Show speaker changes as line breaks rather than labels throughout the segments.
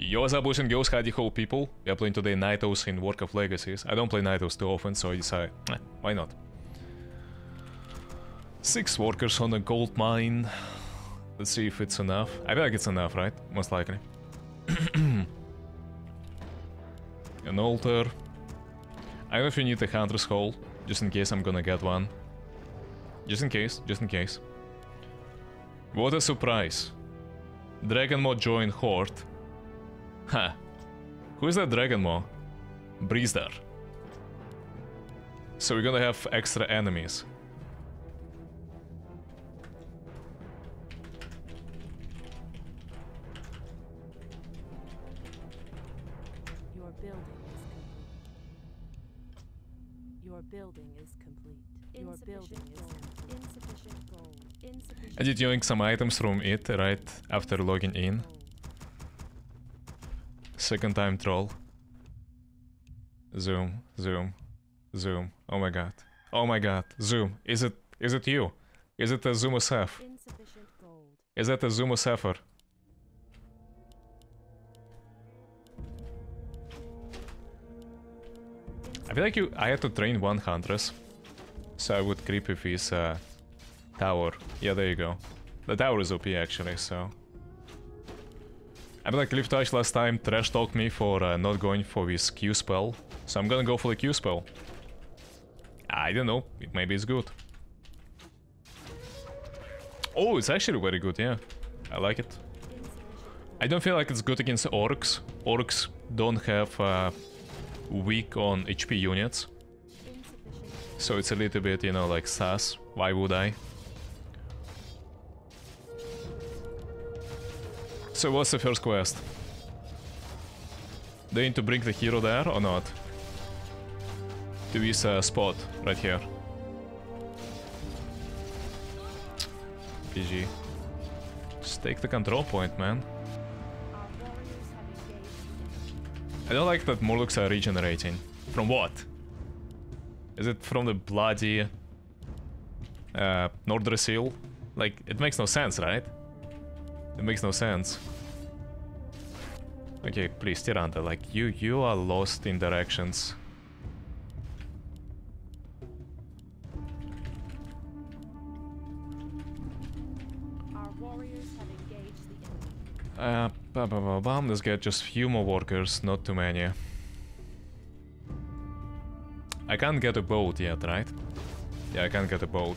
Yo, what's up, boys and girls, howdy ho people. We are playing today Nightos in Warcraft Legacies. I don't play Nightos too often, so I decided, eh, why not? Six workers on a gold mine. Let's see if it's enough. I feel like it's enough, right? Most likely. An altar. I don't know if you need a hunter's hole, just in case I'm gonna get one. Just in case, just in case. What a surprise. Dragonmaw joined Horde. Huh. Who is that Dragonmaw? Breezdar. So we're gonna have extra enemies.
Your building is complete. Your building is complete. Your building is complete. Insufficient gold. Insufficient
I did yoink some items from it right after logging in. Second time troll. Zoom, zoom, zoom. Oh my god. Oh my god. Zoom. Is it is it you? Is it a
gold.
Is that a Zumosepher? I feel like you I had to train one Huntress. So I would creep if his uh, tower. Yeah, there you go. The tower is OP actually, so. I feel like Lift Touch last time trash talked me for uh, not going for his Q spell. So I'm gonna go for the Q spell. I don't know, maybe it's good. Oh, it's actually very good, yeah. I like it. I don't feel like it's good against orcs. Orcs don't have uh, weak on HP units. So it's a little bit, you know, like sus. Why would I? So what's the first quest? They need to bring the hero there or not? To this uh, spot right here. PG. Just take the control point, man. I don't like that Morlocks are regenerating. From what? Is it from the bloody uh? Like, it makes no sense, right? It makes no sense. Okay, please, Tyrande, like, you you are lost in directions.
Our warriors have engaged.
Uh, ba ba ba bam, let's get just few more workers, not too many. I can't get a boat yet, right? Yeah, I can't get a boat.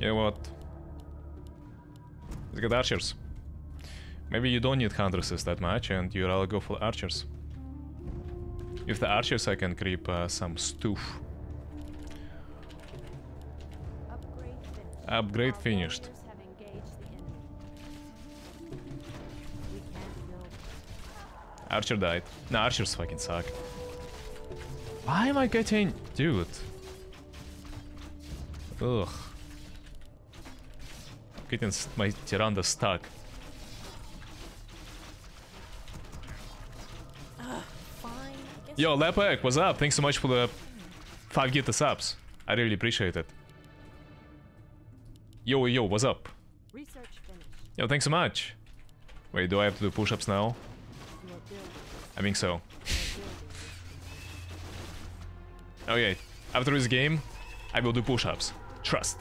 You know what? Let's get archers. Maybe you don't need huntresses that much and you'd rather go for archers. If the archers I can creep uh, some stuff.
Upgrade finished.
Upgrade finished.
warriors have engaged the enemy. We can't build.
Archer died. No, archers fucking suck. Why am I getting... Dude. Ugh. Getting my Tyrande stuck. Yo, Lepek, what's up? Thanks so much for the 5 gift subs. I really appreciate it. Yo, yo, what's up? Yo, thanks so much. Wait, do I have to do push-ups now? I think so. Okay, after this game, I will do push-ups. Trust.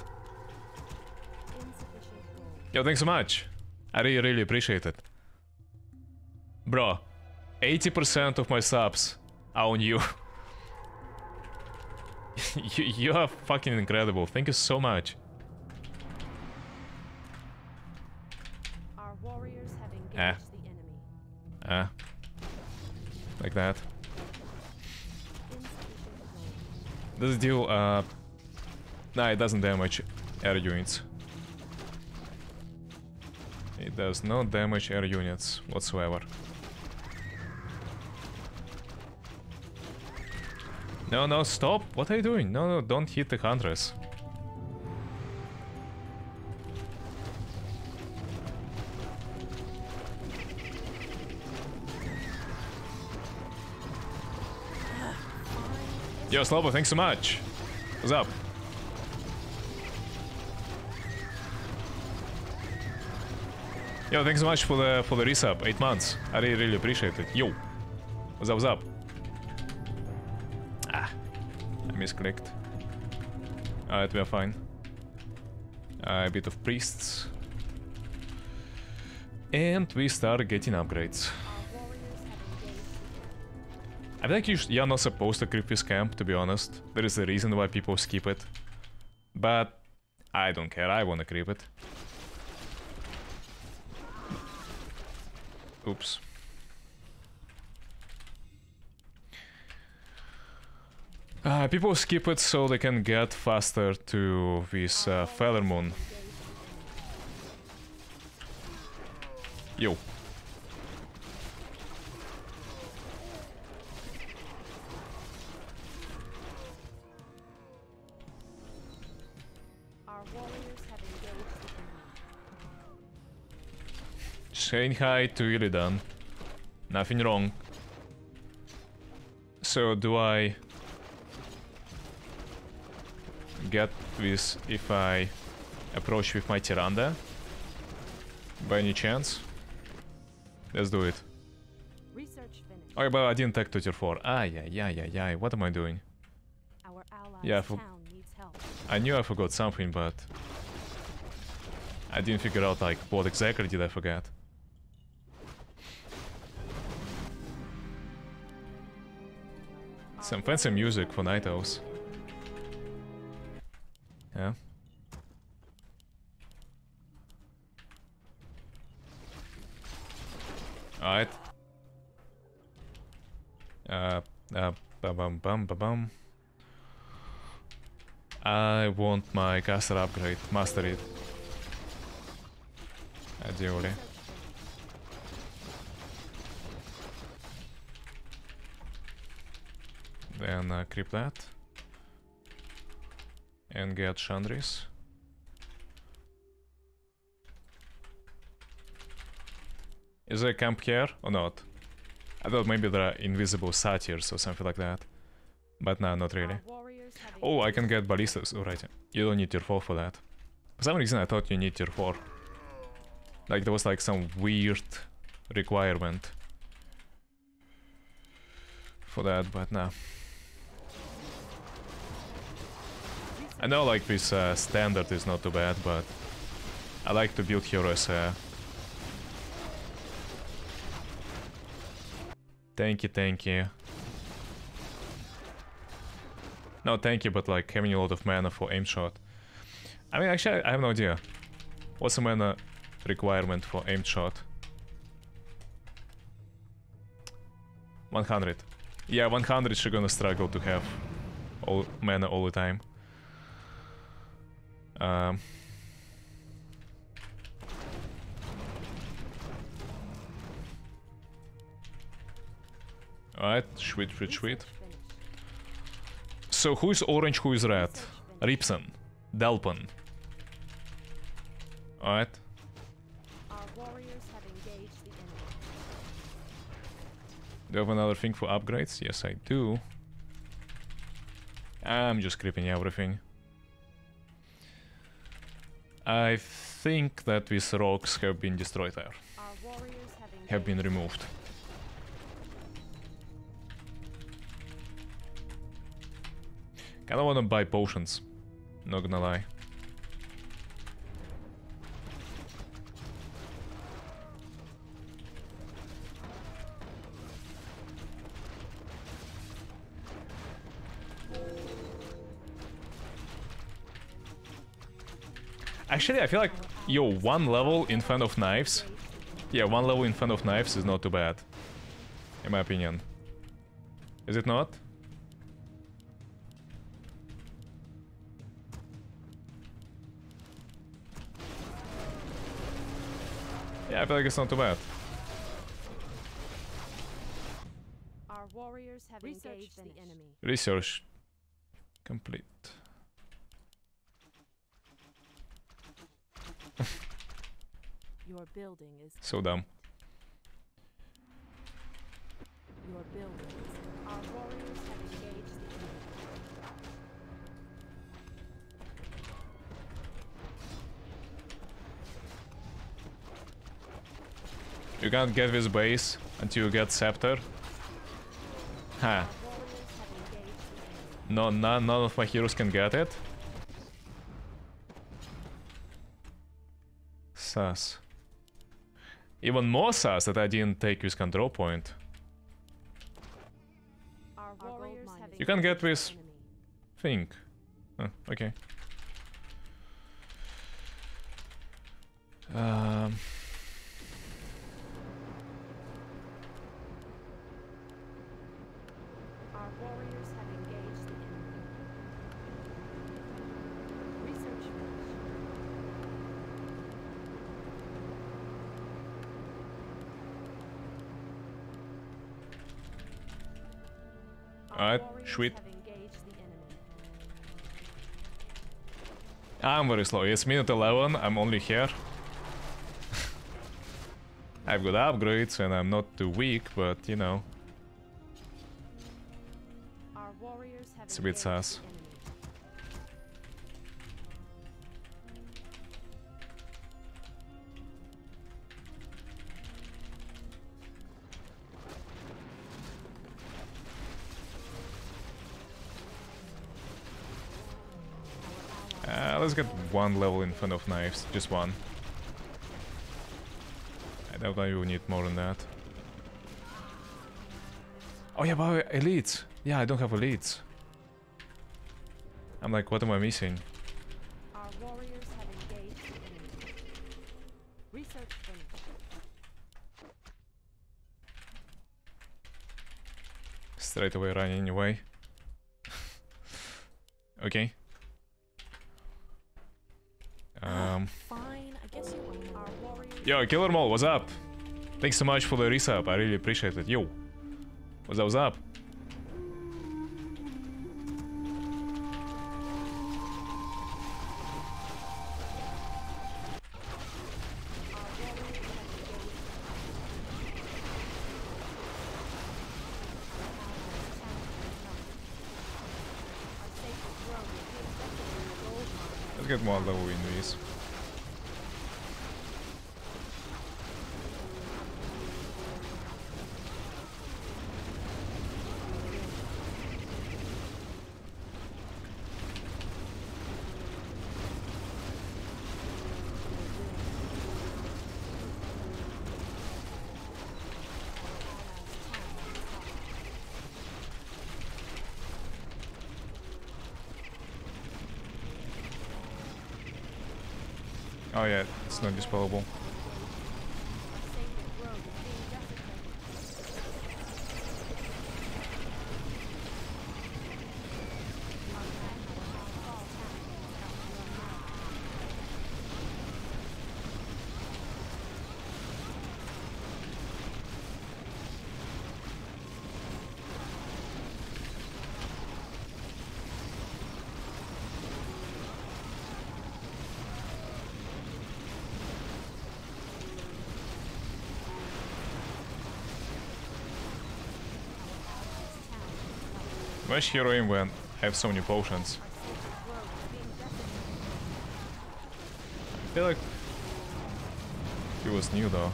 Yo, thanks so much. I really, really appreciate it. Bro, 80% of my subs are on you. you. You are fucking incredible. Thank you so much.
Our warriors have engaged
Eh.
the enemy.
Ah. Like that.
Insufficient gold.
Does it deal, uh... Nah, it doesn't damage air units. It does not damage air units whatsoever. No, no, stop! What are you doing? No, no, don't hit the Huntress. Yo, Slobo, thanks so much. What's up? Yo, thanks so much for the for the resub. Eight months. I really really appreciate it. Yo, what's up? What's up? Ah, I misclicked. Alright, we are fine. Uh, a bit of priests. And we start getting upgrades. I think you you're not supposed to creep this camp, to be honest. There is a reason why people skip it. But I don't care, I wanna creep it. Oops. Uh, people skip it so they can get faster to this uh, Feathermoon. Yo.
Enemy.
To Illidan. Nothing wrong. So do I get this if I approach with my Tyrande? By any chance? Let's do it. Oh, but I didn't take to tier 4. Ah, yeah, yeah, yeah, yeah. What am I doing? Yeah, for-
town needs help.
I knew I forgot something, but I didn't figure out like what exactly did I forget. Some fancy music for Night Owls. Yeah. Alright. Uh, uh, bum bum bum bum bum. I want my caster upgrade, master it. Ideally. Then uh, creep that. And get Shandris. Is there a camp here or not? I thought maybe there are invisible satyrs or something like that. But no, not really.
Our warriors have
Oh, I can get ballistas. Alright. You don't need tier 4 for that. For some reason I thought you need tier 4. Like there was like some weird requirement for that, but no. I know like this uh, standard is not too bad, but I like to build heroes uh, Thank you, thank you. No, thank you, but like having a lot of mana for aim shot. I mean, actually, I have no idea. What's the mana requirement for aim shot? 100. Yeah, 100 you're gonna struggle to have all mana all the time. Um, Alright, sweet, sweet, sweet. So who is orange, who is red? Ripson. Delpon. Alright. Do you have another thing for upgrades? Yes, I do. I'm just creeping everything. I think that these rocks have been destroyed there.
Our warriors have engaged
Have been removed. Kinda wanna buy potions. Not gonna lie. Actually, I feel like, yo, one level in Fan of Knives. Yeah, one level in Fan of Knives is not too bad. In my opinion. Is it not? Yeah, I feel like it's not too bad.
Our warriors have
Research
engaged the enemy.
Research complete.
Your building is
So dumb.
your building is
Our warriors have engaged the enemy.
You can't get this base until you get scepter. Ha.
Warriors have engaged the enemy.
No, none, none of my heroes can get it. Sus. Even more sus that I didn't take this control point.
Our
Our gold
warriors
mine
have
is
You can get this thing. Huh, okay. Um,
Our warriors have engaged the enemy. Research finished. Our
Alright, sweet. I'm very slow. It's minute 11. I'm only here. I've got upgrades and I'm not too weak, but you know. It's a bit sus. One level in Fan of Knives. Just one. I don't know you need more than that. Oh yeah, but elites. Yeah, I don't have elites. I'm like, what am I missing?
Our warriors have engaged the enemy. Research finished.
Straight away running away. okay. Yo, Killer Mole, what's up? Thanks so much for the resub. I really appreciate it. Yo, what's up? What's up? Let's get one level in. It's not. Where's heroine when I have so many potions? I feel like he was new though.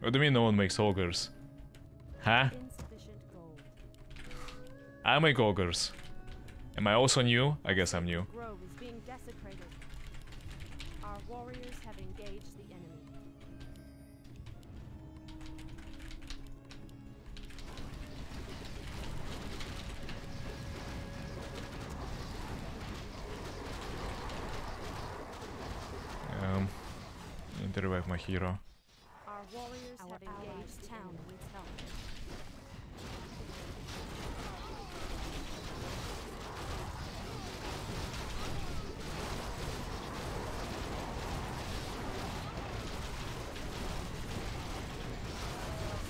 What do you mean no one makes ogres? Huh? I make ogres. Am I also new? I guess I'm new.
Grove is being desecrated. Our warriors have engaged the enemy.
Um, need to revive my hero.
Warriors
Our
have engaged
town
enemy.
needs help.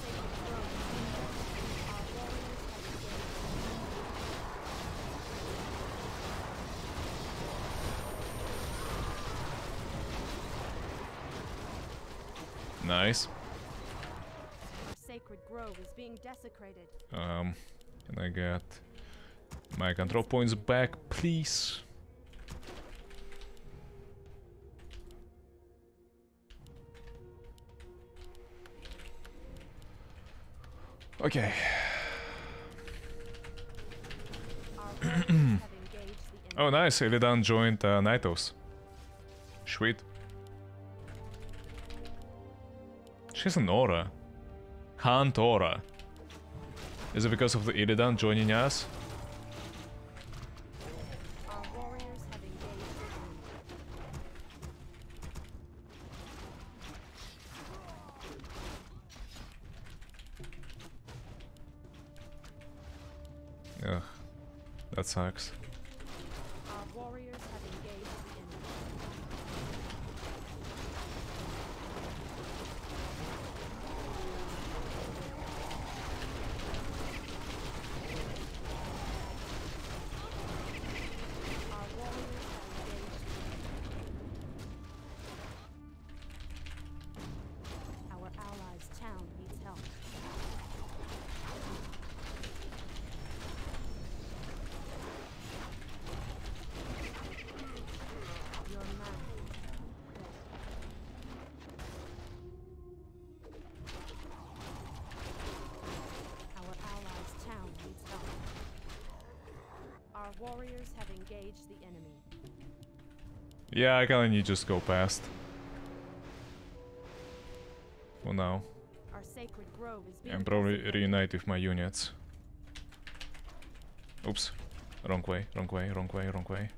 Sacred Grove is being desecrated. Our warriors have engaged the enemy.
Nice.
Our sacred grove is being desecrated.
Um, can I get my control points back, please? Okay.
Our warriors have engaged the enemy.
Oh, nice. Illidan joined uh, Nightos. Sweet. She's an aura. Hunt aura. Is it because of the Illidan joining us? Ugh. That sucks. Yeah, I kinda need to just go past. For now.
Our sacred grove is being
I'm probably reunite with my units. Oops. Wrong way, wrong way, wrong way, wrong way.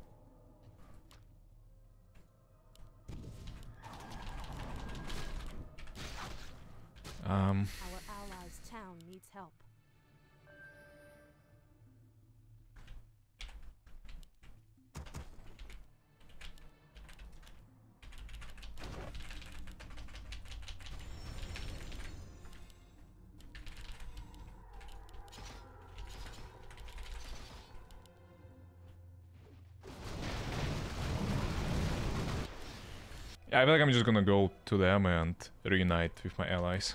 Yeah, I feel like I'm just gonna go to them and reunite with my allies.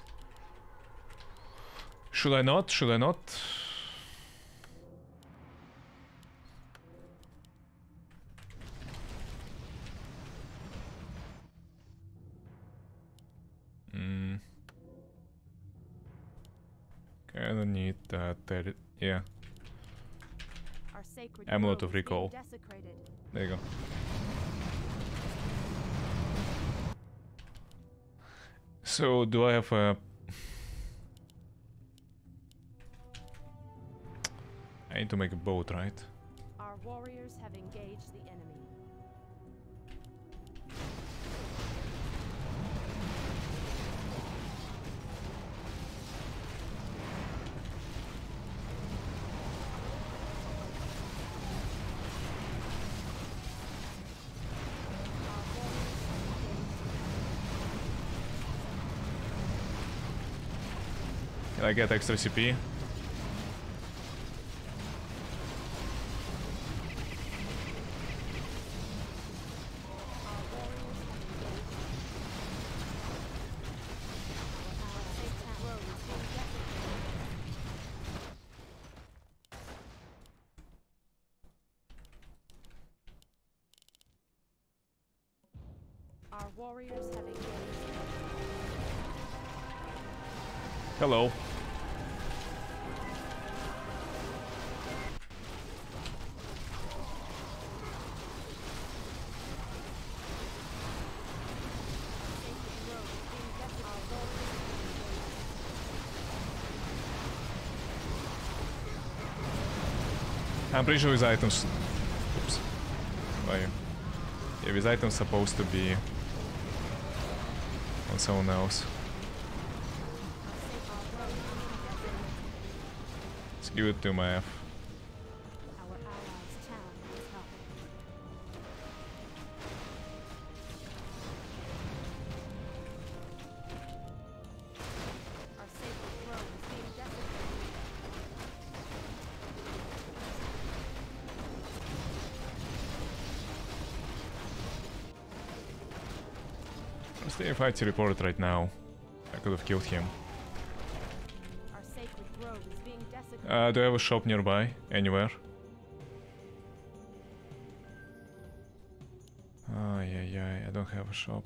Should I not? Should I not? Hmm. Kinda need that. that yeah, Amulet of Recall. there you go. So, do I have a... I need to make a boat, right?
Our warriors have engaged the enemy.
I get extra CP? I'm pretty sure his items... Oops. Why? Yeah, his items supposed to be on someone else. Let's give it to my F. if I teleport right now. I could have killed him.
Our sacred grove is being desecrated.
Uh, do I have a shop nearby? Anywhere? Oh, yeah, yeah, I don't have a shop.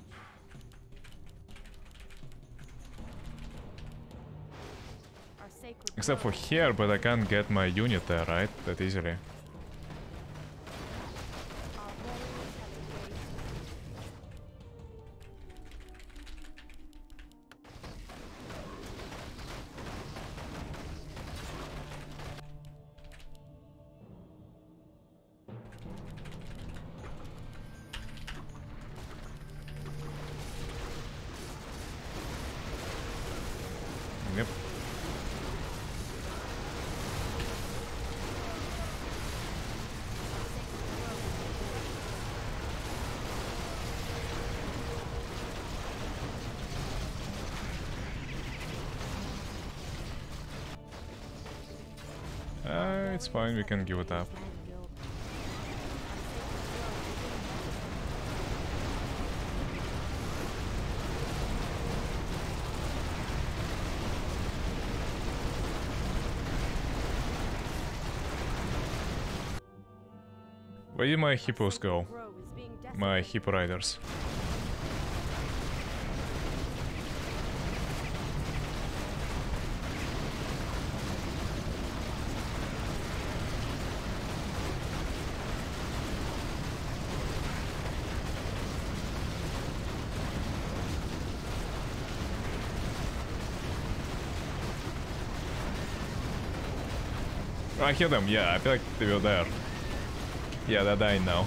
Except for here, but I can't get my unit there, right? That easily. It's fine, we can give it up. Where did my hippos go? My hippo riders. I hear them, yeah, I feel like they were there. Yeah, they're dying now.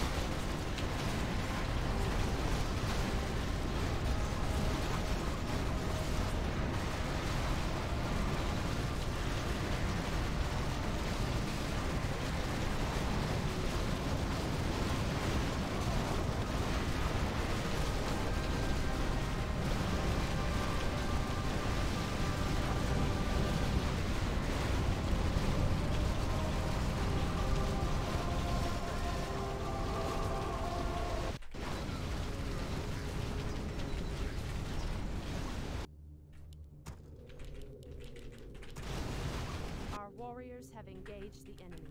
Have engaged the enemy.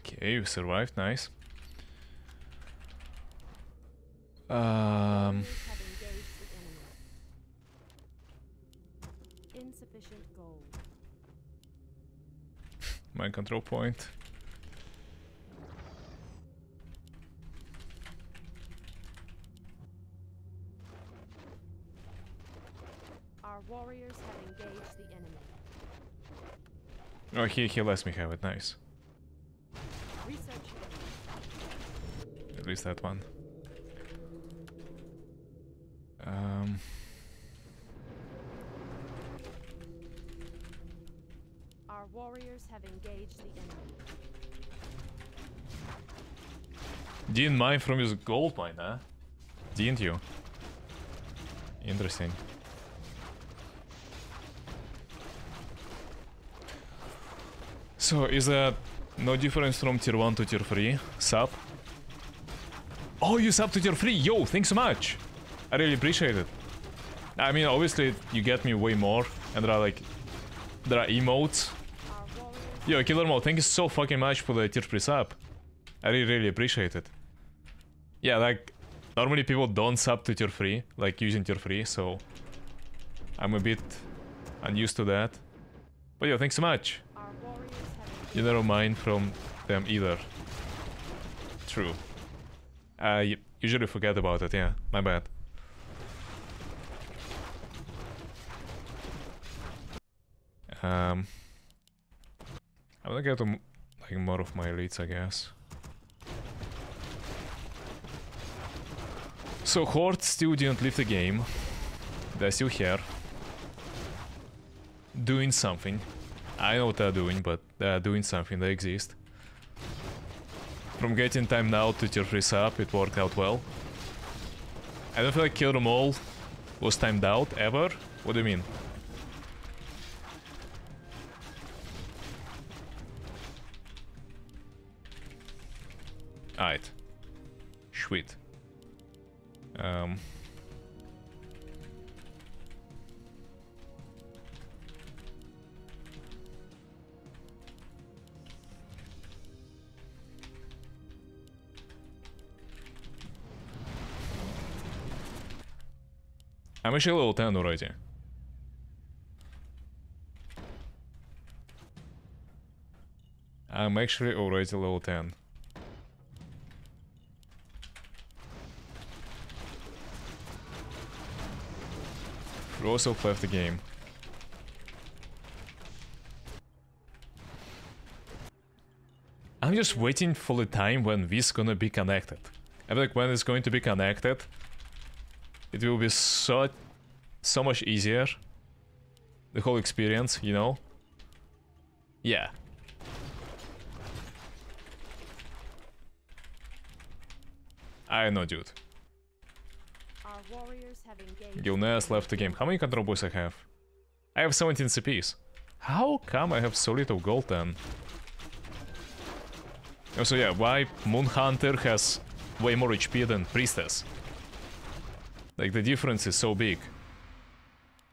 Okay, you survived, nice. Um,
Warriors have engaged the enemy. Insufficient gold.
my control point.
Our warriors have engaged the enemy.
Oh, he, he lets me have it, nice. At least that one. Um,
Our warriors have engaged the enemy.
didn't mine from his gold mine, huh? Didn't you? Interesting. So, is that no difference from tier 1 to tier 3? Sub? Oh, you sub to tier 3! Yo, thanks so much! I really appreciate it. I mean, obviously, you get me way more, and there are like... There are emotes. Yo, Killer Mo, thank you so fucking much for the tier 3 sub. I really, really appreciate it. Yeah, like, normally people don't sub to tier 3, like using tier 3, so... I'm a bit unused to that. But yo, thanks so much. You never mind from them either. True. I usually forget about it, yeah. My bad. Um, I'm gonna get like more of my elites, I guess. So Horde still didn't leave the game. They're still here. Doing something. I know what they're doing, but they're doing something, they exist. From getting time now to tier 3 sub, it worked out well. I don't feel like kill them all was timed out, ever. What do you mean? Alright. Sweet. Um... I'm actually level 10 already. I'm actually already level 10. We also left the game. I'm just waiting for the time when this is gonna be connected. I like when it's going to be connected, it will be so so much easier. The whole experience, you know? Yeah. I know, dude. Gilneas left the game. How many control boys I have? I have 17 CPs. How come I have so little gold then? Also, yeah, why Moon Hunter has way more HP than Priestess? Like, the difference is so big.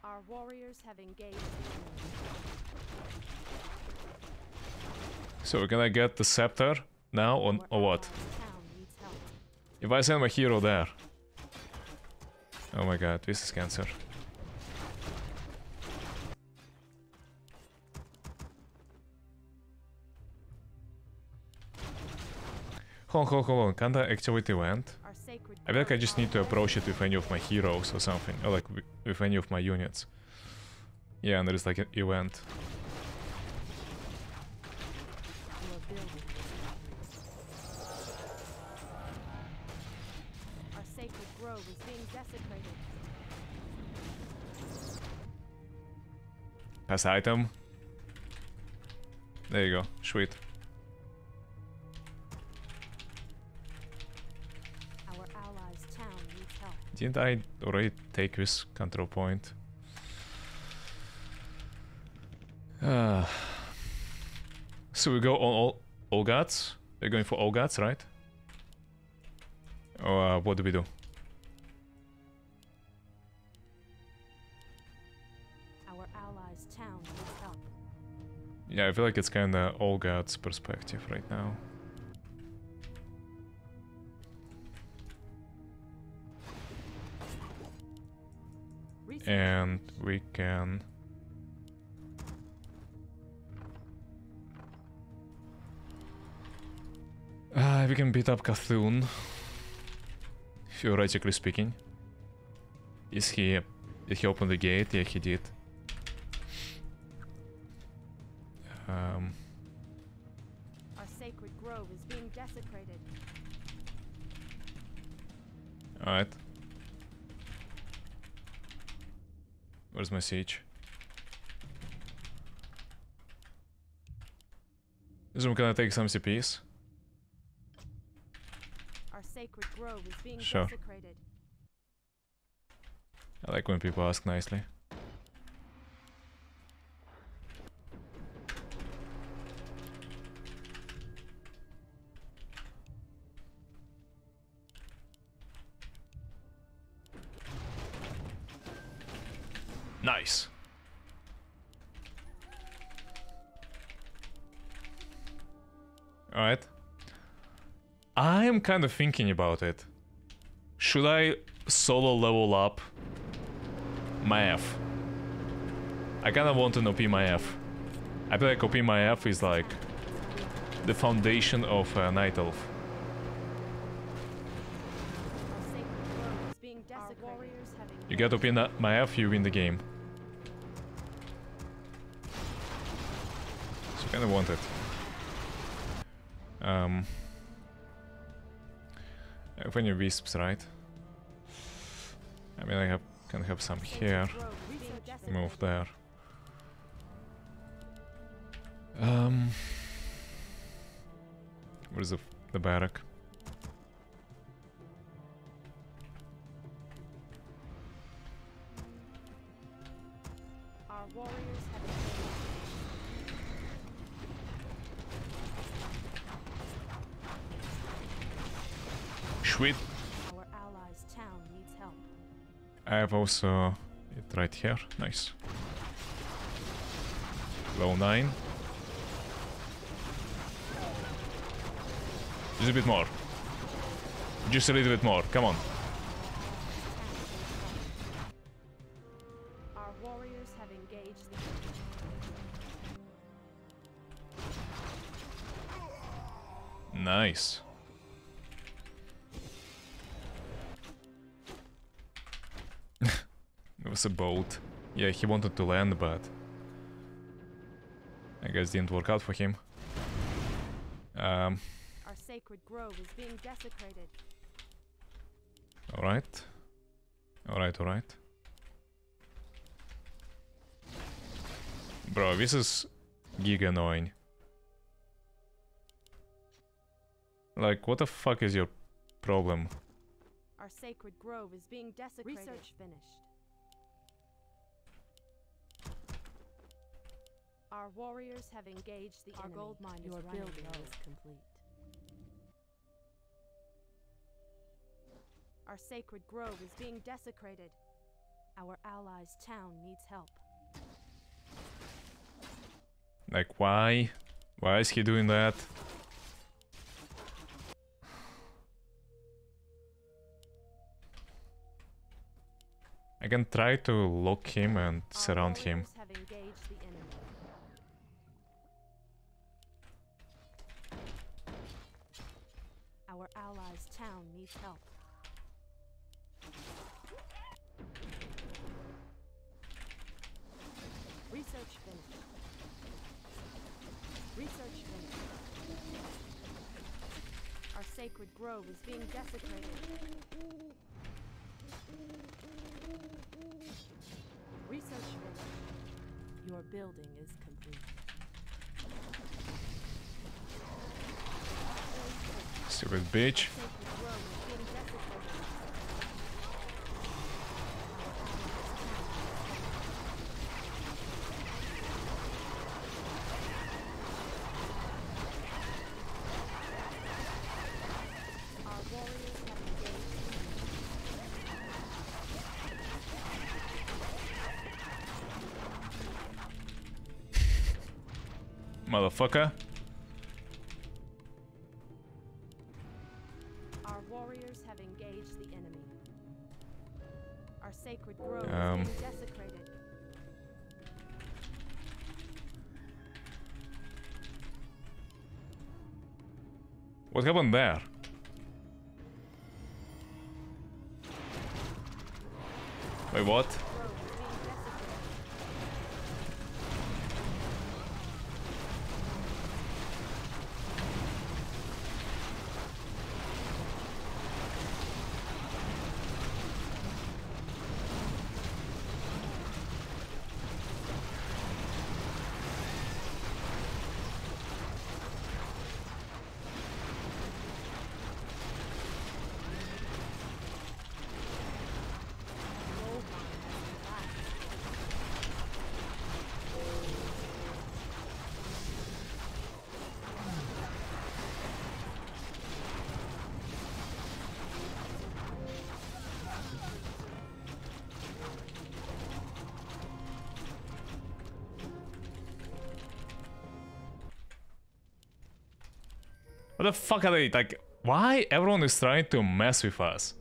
Our warriors have engaged.
So, can I get the scepter now or,
Our
or what?
allies' town needs help.
If I send my hero there. Oh my god, this is cancer. Hold on, hold on, hold on. Can't I activate the event? I feel like I just need to approach it with any of my heroes or something. Or like with any of my units. Yeah, and there is like an event.
Your building is complete.
Our sacred grove is being desecrated.
Pass item. There you go. Sweet. Didn't I already take this control point? Ah. so we go on all, all gods? We're going for all gods, right? Or uh, what do we do?
Our allies' town needs help.
Yeah, I feel like it's kinda all gods perspective right now. And we can... Uh, we can beat up Cthulhu. Theoretically speaking. Is he... Did he open the gate? Yeah, he did. Siege? Is I'm gonna take some CPs?
Our sacred grove is being
Sure.
desecrated.
I like when people ask nicely. Kind of thinking about it. Should I solo level up my F? I kinda want an OP Maiev. I feel like OP my F is like the foundation of uh, Night Elf. You get OP Maiev, you win the game. So kinda want it. Um... When your wisps, right? I mean, I have can have some here. Move there. Um, where's the the barrack? Also it right here. Nice. Low 9. Just a bit more. Just a little bit more. Come on.
Our warriors have engaged the
Nice. Was a boat. Yeah, he wanted to land, but I guess didn't work out for him. Um,
Our sacred grove is being desecrated.
alright. Alright, alright. Bro, this is giga annoying. Like, what the fuck is your problem?
Our sacred grove is being desecrated. Research finished. Our warriors have engaged the
Our
enemy.
gold mine is
Your
running
building
low.
is complete. Our sacred grove is being desecrated. Our allies' town needs help.
Like, why? Why is he doing that? I can try to lock him and surround him.
Needs help. Research finished. Research finished. Our sacred grove is being desecrated. Research finished.
Your building is complete.
Stupid bitch. Motherfucker.
Our warriors have engaged the enemy. Our sacred grove
Um.
is desecrated.
What happened there? Wait, what? What the fuck are they like? Why everyone is trying to mess with us?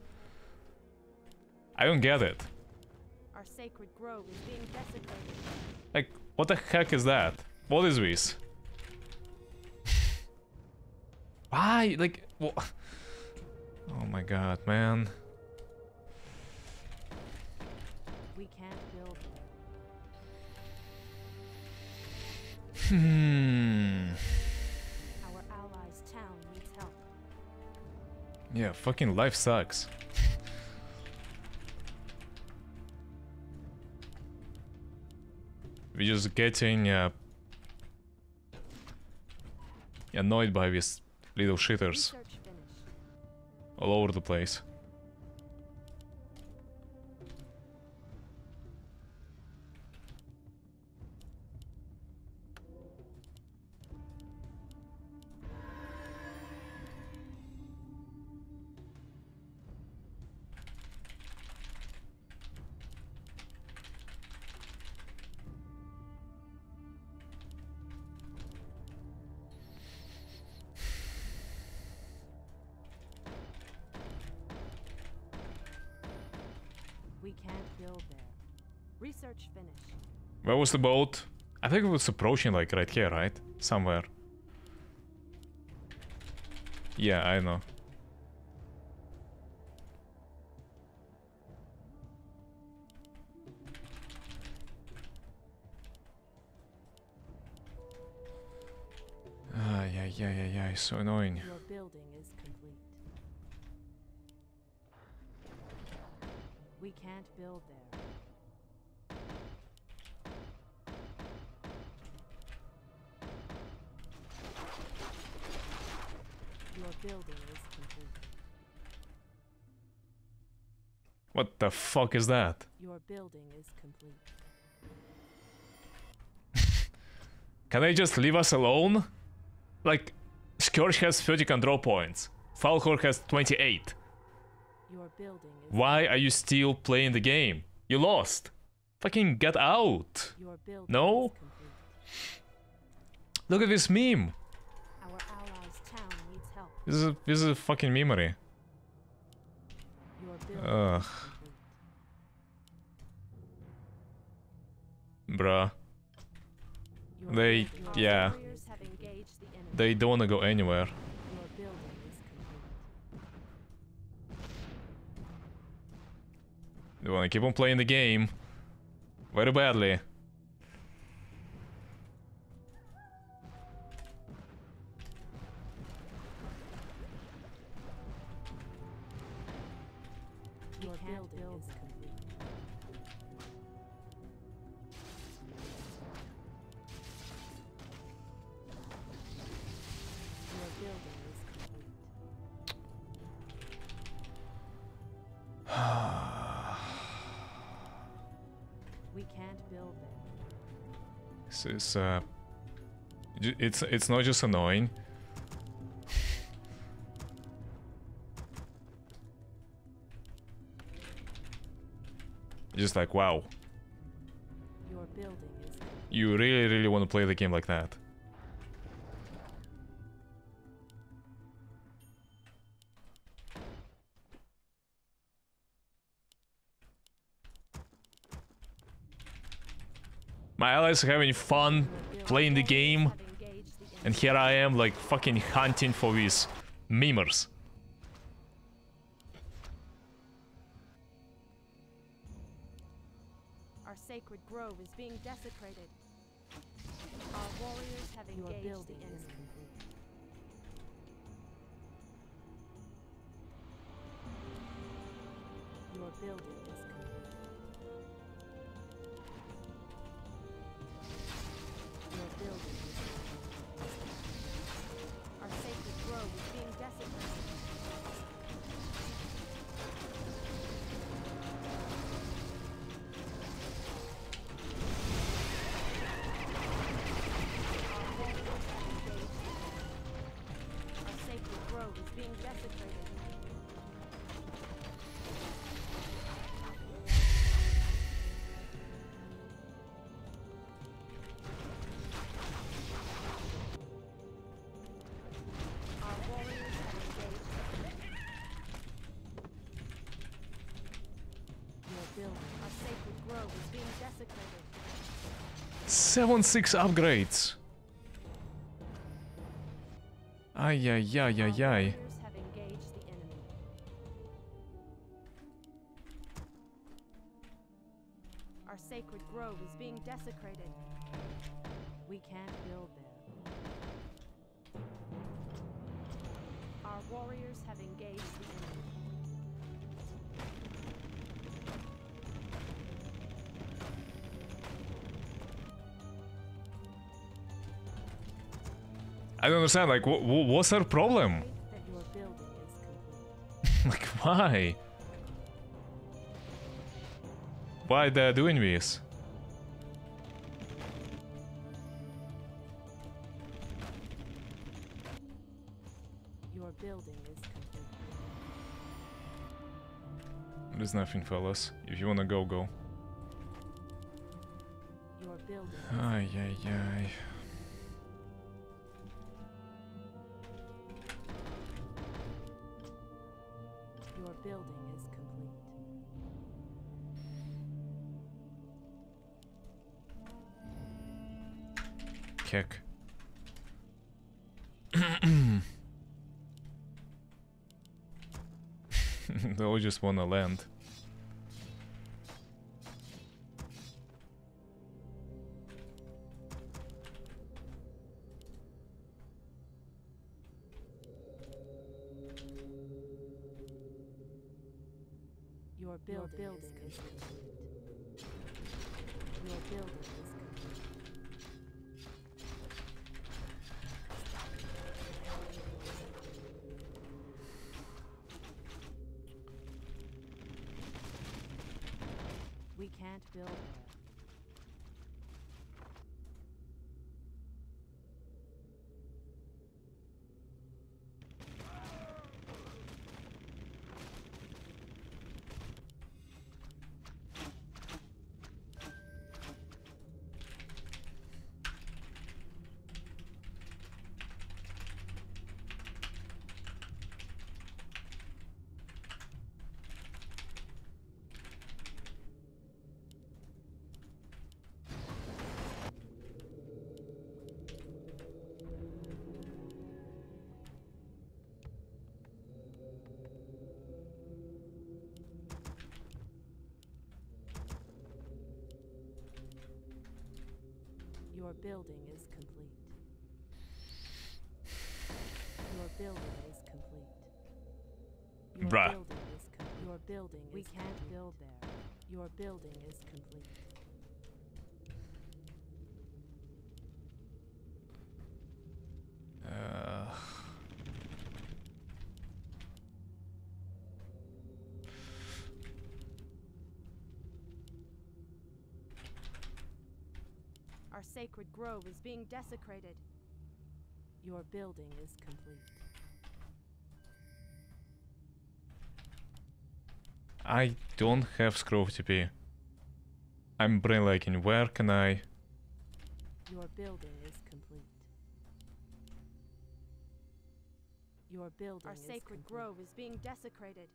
I don't get it.
Our sacred grove is being desecrated.
Like, what the heck is that? What is this? Why? Like, what? oh my god, man.
We can't build.
Hmm. Yeah, fucking life sucks. We're just getting uh, annoyed by these little shitters all over the place. Where was the boat? I think it was approaching like right here, right? Somewhere. Yeah, I know. Ah, yeah, yeah, yeah, yeah, it's so annoying.
Your building is complete. We can't build there. Building is complete.
What the fuck is that?
Your building is complete.
Can they just leave us alone? Like, Scourge has 30 control points. Falcor has 28.
Your building is
Why are you still playing the game? You lost. Fucking get out. No? Look at this meme.
Our allies' town needs help.
This is a, this is a fucking memory. Ugh. Bruh. They, yeah, they don't wanna go anywhere. They wanna keep on playing the game. Very badly.
We can't build.
This is uh it's it's not just annoying. Just like wow,
Your building is
you really really want to play the game like that. My allies are having fun playing the game,
Have engaged the enemy.
and here I am like fucking hunting for these memers.
Our sacred grove is being desecrated. Our warriors have
Your
engaged
building
the
is
enemy.
complete. Your building is
Seven six upgrades. Ay ay ay ay ay. Understand. Like, wh- wh- what's her problem?
That your building is complete.
like, why? Why they're doing this?
Your building is complete.
There's nothing, fellas. If you wanna go, go.
Your building
Ay ay ay. Just wanna land.
Your building is complete. Your building is complete. Your
Bruh.
building is com- your building we can't build there. Your building is complete.
Uh,
Our sacred grove is being desecrated.
Your building is complete.
I don't have Scrove TP. I'm brain lagging. Where can I?
Your building is complete. Your building
Our
is
sacred
complete.
grove is being desecrated.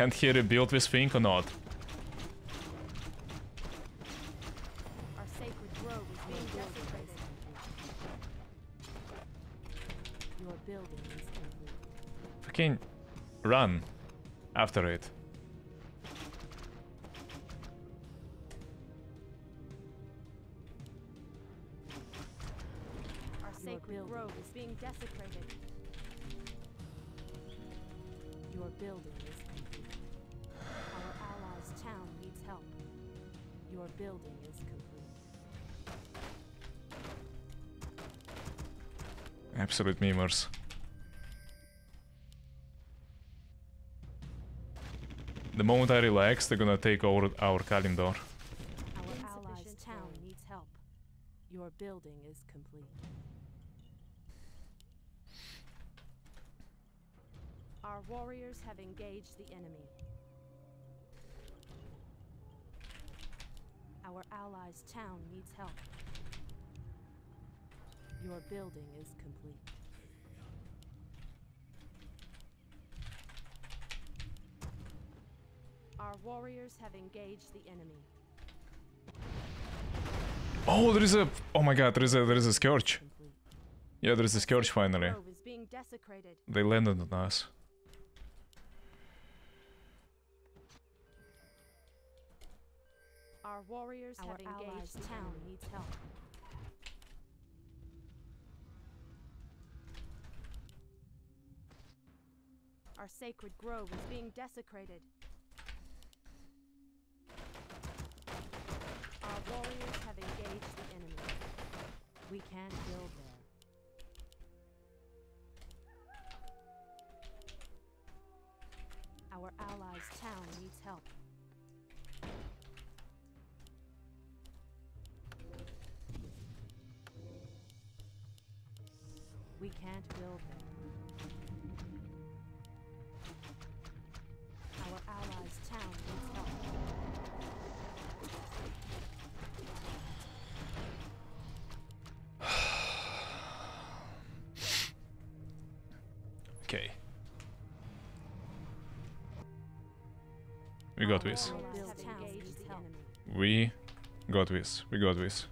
Can't he rebuild this thing or not?
Our sacred grove is being desecrated.
Your building is complete.
Fucking run after it.
Building
is
complete.
Absolute memers. The moment I relax, they're gonna take over our Kalimdor.
Our allies' town needs help.
Your building is complete.
Our warriors have engaged the enemy. Our allies' town needs help.
Your building is complete.
Our warriors have engaged the enemy.
Oh, there is a. Oh my god, there is a there is a scourge. Yeah, there is a scourge finally.
Grove is being desecrated.
They landed on us.
Our warriors
Our
have engaged the
town needs help.
Our sacred grove is being desecrated. Our warriors have engaged the enemy.
We can't build there.
Our allies' town needs help.
can't build them.
Our allies' town okay. We got this. We got this. We got this.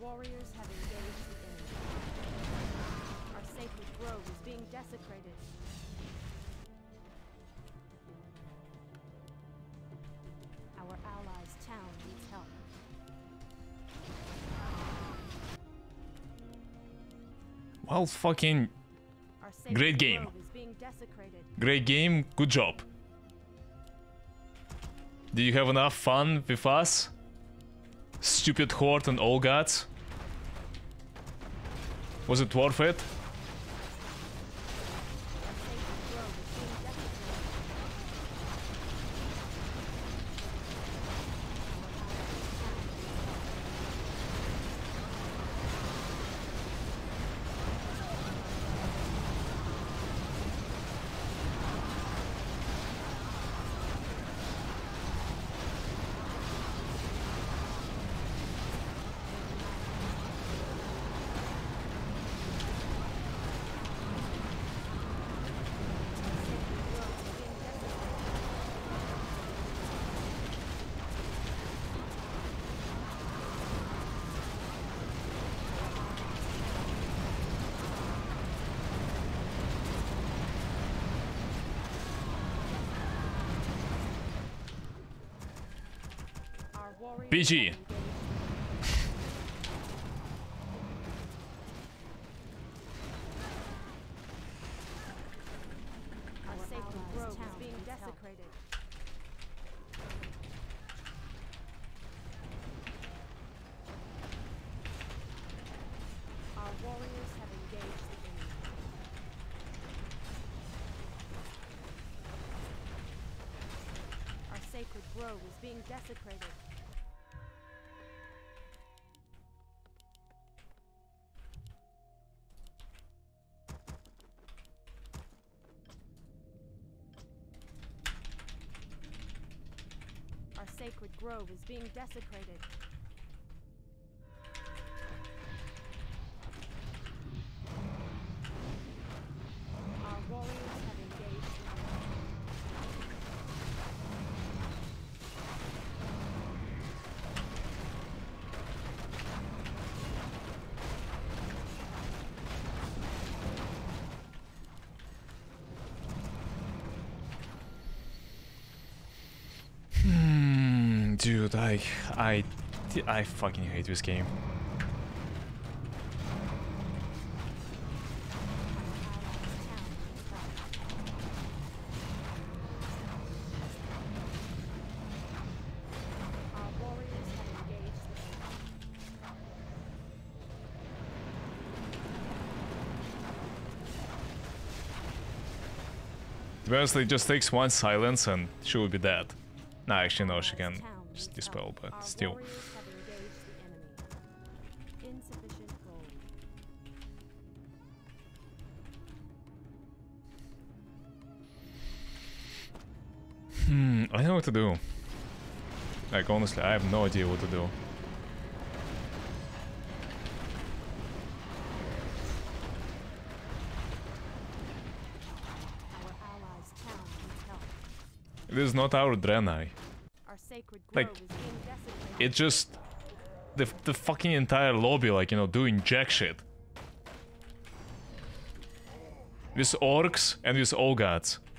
warriors have engaged the enemy. Our sacred grove is being desecrated. Our allies' town needs help.
Well, fucking... Great game. Great game, good job. Do you have enough fun with us? Stupid Horde and all gods. Was it worth it?
BG. sacred grove is being desecrated. Warriors
I,
engaged the enemy.
To be honest, it just takes one silence and she will be dead. No, actually, no, she can just
is
dispel, but still. Hmm, I know what to do. Like, honestly, I have no idea what to do. It is not our Draenei. Like. It's just the the fucking entire lobby, like you know, doing jack shit. With orcs and with Ogats.
Our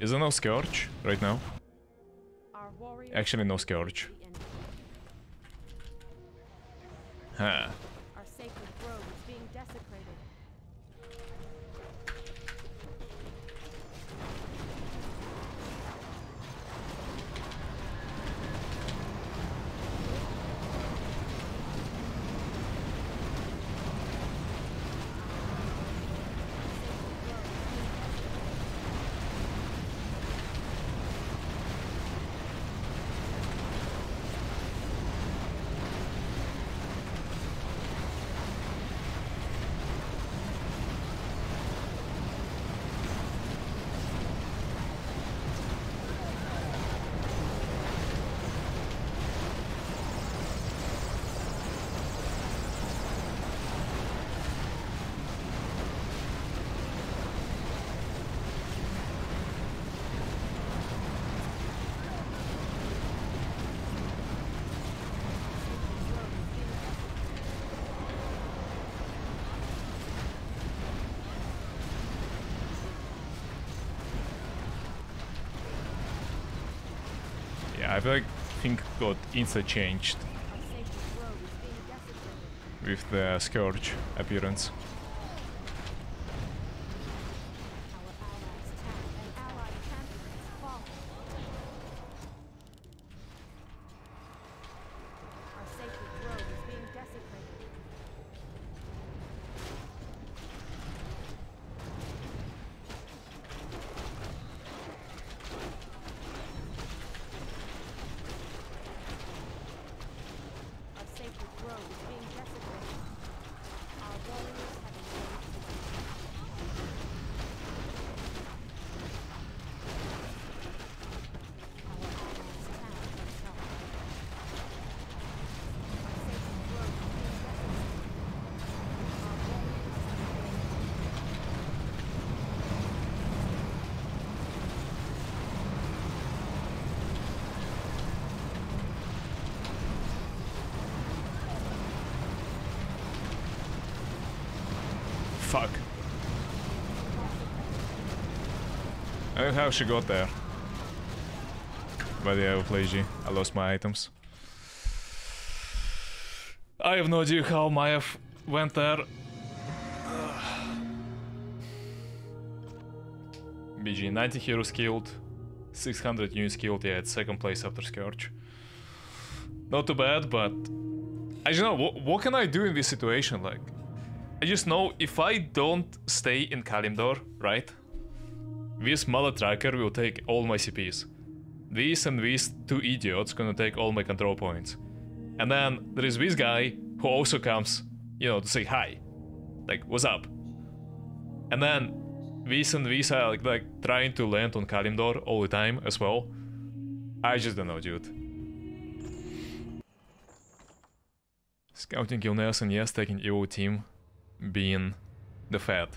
Is
there no Scourge right now? Actually, no Scourge.
engaged the enemy.
Huh.
Our sacred grove is being desecrated.
Yeah, I feel like thing got insta changed
Our sacred grove is being desecrated.
with the Scourge appearance.
Our allies' town and allied champion has fallen. Our sacred grove is being desecrated. Our sacred grove is being desecrated. Our warriors have engaged the enemy. Our allies' town needs help. Our sacred grove is being desecrated. Our warriors have engaged
Fuck. I know how she got there. But yeah, I G. I lost my items. I have no idea how Maiev went there. BG, 90 heroes killed, 600 units killed, yeah, second place after Scourge. Not too bad, but... I don't know, what can I do in this situation, like... I just know if I don't stay in Kalimdor, right? This mother tracker will take all my CPs. This and these two idiots gonna take all my control points. And then there is this guy who also comes, you know, to say hi. Like, what's up? And then this and this are like, like trying to land on Kalimdor all the time as well. I just don't know, dude. Scouting Gilneas and yes, taking EO team being the Fed.